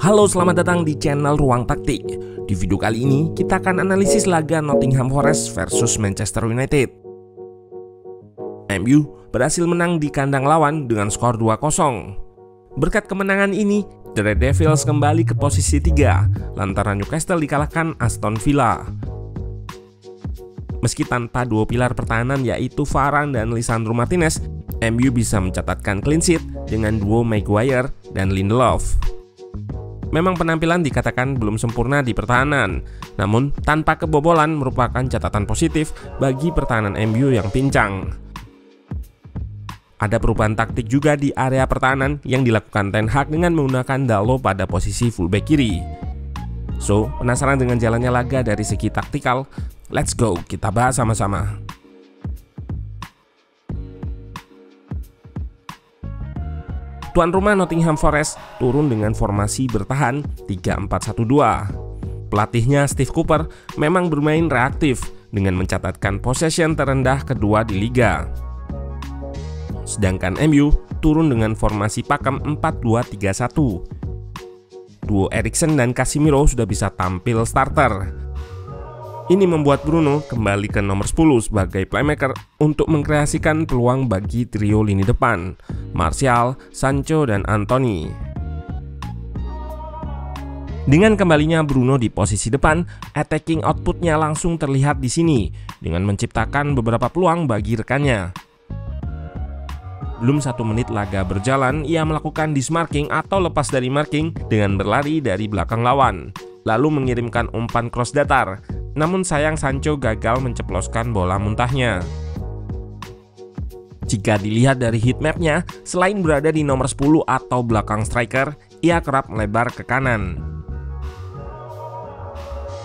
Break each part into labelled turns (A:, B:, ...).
A: Halo, selamat datang di channel Ruang Taktik. Di video kali ini, kita akan analisis laga Nottingham Forest versus Manchester United. MU berhasil menang di kandang lawan dengan skor 2-0. Berkat kemenangan ini, The Red Devils kembali ke posisi 3, lantaran Newcastle dikalahkan Aston Villa. Meski tanpa dua pilar pertahanan yaitu Varane dan Lisandro Martinez, MU bisa mencatatkan clean sheet dengan duo Maguire dan Lindelof. Memang penampilan dikatakan belum sempurna di pertahanan, namun tanpa kebobolan merupakan catatan positif bagi pertahanan MU yang pincang. Ada perubahan taktik juga di area pertahanan yang dilakukan Ten Hag dengan menggunakan Dalo pada posisi fullback kiri. So, penasaran dengan jalannya laga dari segi taktikal? Let's go, kita bahas sama-sama. Tuan rumah Nottingham Forest turun dengan formasi bertahan 3-4-1-2. Pelatihnya Steve Cooper memang bermain reaktif dengan mencatatkan possession terendah kedua di liga. Sedangkan MU turun dengan formasi pakem 4-2-3-1. Duo Erikson dan Casemiro sudah bisa tampil starter ini membuat Bruno kembali ke nomor 10 sebagai playmaker untuk mengkreasikan peluang bagi trio lini depan, Martial, Sancho, dan Anthony. Dengan kembalinya Bruno di posisi depan, attacking outputnya langsung terlihat di sini dengan menciptakan beberapa peluang bagi rekannya. Belum satu menit laga berjalan, ia melakukan dismarking atau lepas dari marking dengan berlari dari belakang lawan, lalu mengirimkan umpan cross datar namun sayang Sancho gagal menceploskan bola muntahnya. Jika dilihat dari heatmapnya, selain berada di nomor 10 atau belakang striker, ia kerap melebar ke kanan.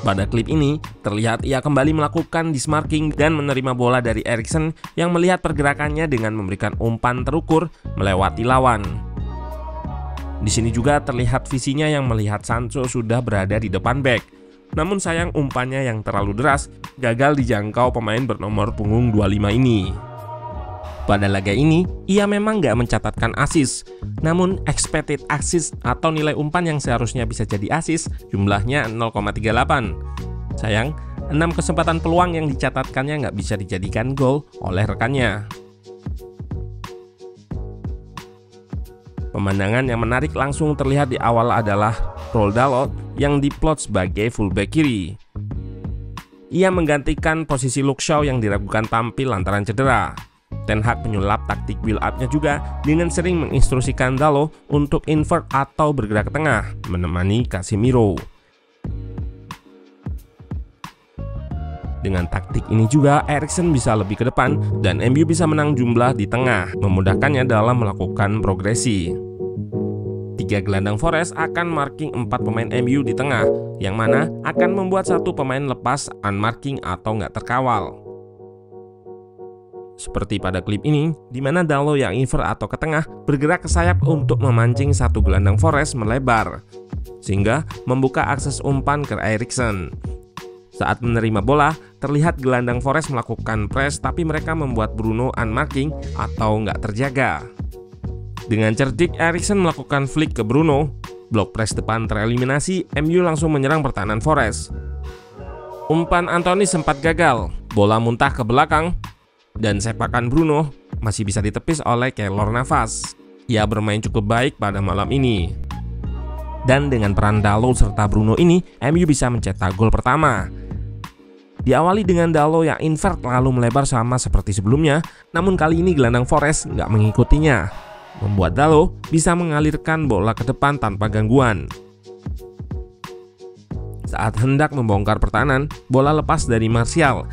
A: Pada klip ini, terlihat ia kembali melakukan dismarking dan menerima bola dari Erikson yang melihat pergerakannya dengan memberikan umpan terukur melewati lawan. Di sini juga terlihat visinya yang melihat Sancho sudah berada di depan back, namun sayang umpannya yang terlalu deras gagal dijangkau pemain bernomor punggung 25 ini. Pada laga ini, ia memang gak mencatatkan asis, namun expected assist atau nilai umpan yang seharusnya bisa jadi asis jumlahnya 0,38. Sayang, 6 kesempatan peluang yang dicatatkannya nggak bisa dijadikan gol oleh rekannya. Pemandangan yang menarik langsung terlihat di awal adalah Roll Dalot yang diplot sebagai fullback kiri. Ia menggantikan posisi Luke Shaw yang diragukan tampil lantaran cedera. Ten Hag menyulap taktik build up-nya juga dengan sering menginstruksikan Dalo untuk invert atau bergerak ke tengah, menemani Casemiro. Dengan taktik ini juga, Erikson bisa lebih ke depan dan MU bisa menang jumlah di tengah, memudahkannya dalam melakukan progresi. Tiga gelandang Forest akan marking empat pemain MU di tengah, yang mana akan membuat satu pemain lepas unmarking atau nggak terkawal. Seperti pada klip ini, di mana Dalo yang invert atau ke tengah bergerak ke sayap untuk memancing satu gelandang Forest melebar, sehingga membuka akses umpan ke Erikson. Saat menerima bola, terlihat gelandang Forest melakukan press tapi mereka membuat Bruno unmarking atau nggak terjaga. Dengan cerdik, Erikson melakukan flick ke Bruno. Blok press depan tereliminasi, MU langsung menyerang pertahanan Forest. Umpan Anthony sempat gagal, bola muntah ke belakang, dan sepakan Bruno masih bisa ditepis oleh Keylor Navas. Ia bermain cukup baik pada malam ini. Dan dengan peran Dalo serta Bruno ini, MU bisa mencetak gol pertama. Diawali dengan Dalo yang invert lalu melebar sama seperti sebelumnya, namun kali ini gelandang Forest nggak mengikutinya membuat Dalo bisa mengalirkan bola ke depan tanpa gangguan. Saat hendak membongkar pertahanan, bola lepas dari Martial.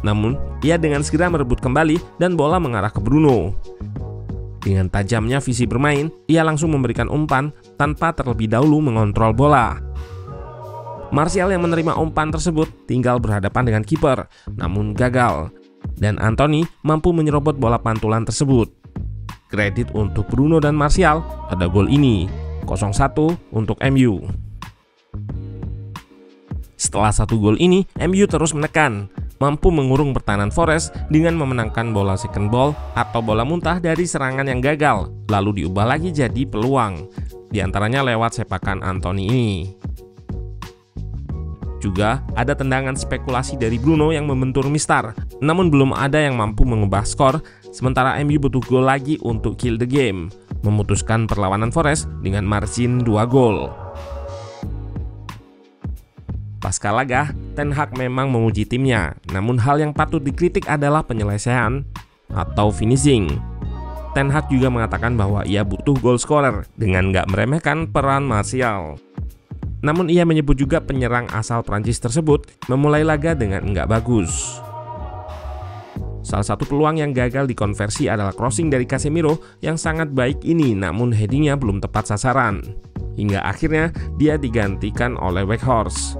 A: Namun, ia dengan segera merebut kembali dan bola mengarah ke Bruno. Dengan tajamnya visi bermain, ia langsung memberikan umpan tanpa terlebih dahulu mengontrol bola. Martial yang menerima umpan tersebut tinggal berhadapan dengan kiper, namun gagal. Dan Anthony mampu menyerobot bola pantulan tersebut. Kredit untuk Bruno dan Martial pada gol ini 0-1 untuk MU. Setelah satu gol ini, MU terus menekan, mampu mengurung pertahanan Forest dengan memenangkan bola second ball atau bola muntah dari serangan yang gagal, lalu diubah lagi jadi peluang. di antaranya lewat sepakan Anthony ini. Juga ada tendangan spekulasi dari Bruno yang membentur Mistar, namun belum ada yang mampu mengubah skor, sementara MU butuh gol lagi untuk kill the game, memutuskan perlawanan Forest dengan margin 2 gol. Pasca laga, Ten Hag memang menguji timnya, namun hal yang patut dikritik adalah penyelesaian atau finishing. Ten Hag juga mengatakan bahwa ia butuh goal scorer dengan nggak meremehkan peran Martial. Namun ia menyebut juga penyerang asal Prancis tersebut memulai laga dengan enggak bagus. Salah satu peluang yang gagal dikonversi adalah crossing dari Casemiro yang sangat baik ini namun headingnya belum tepat sasaran. Hingga akhirnya dia digantikan oleh Weghorst.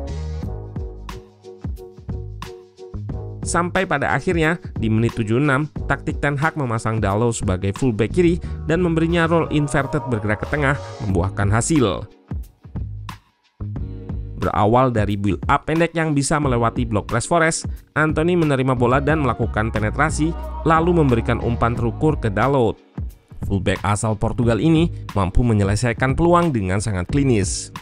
A: Sampai pada akhirnya di menit 76, taktik Ten Hag memasang Dalot sebagai fullback kiri dan memberinya role inverted bergerak ke tengah membuahkan hasil berawal dari build up pendek yang bisa melewati blok press Forest, Anthony menerima bola dan melakukan penetrasi, lalu memberikan umpan terukur ke Dalot. Fullback asal Portugal ini mampu menyelesaikan peluang dengan sangat klinis.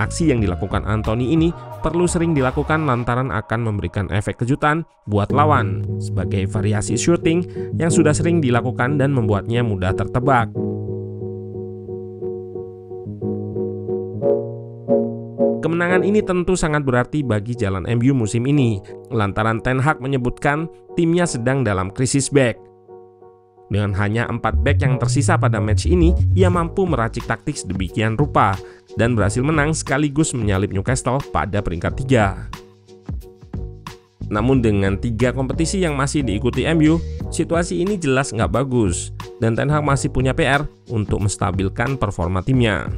A: Aksi yang dilakukan Anthony ini perlu sering dilakukan lantaran akan memberikan efek kejutan buat lawan sebagai variasi shooting yang sudah sering dilakukan dan membuatnya mudah tertebak. Kemenangan ini tentu sangat berarti bagi jalan MU musim ini, lantaran Ten Hag menyebutkan timnya sedang dalam krisis back. Dengan hanya 4 back yang tersisa pada match ini, ia mampu meracik taktik sedemikian rupa dan berhasil menang sekaligus menyalip Newcastle pada peringkat 3. Namun dengan tiga kompetisi yang masih diikuti MU, situasi ini jelas nggak bagus dan Ten Hag masih punya PR untuk menstabilkan performa timnya.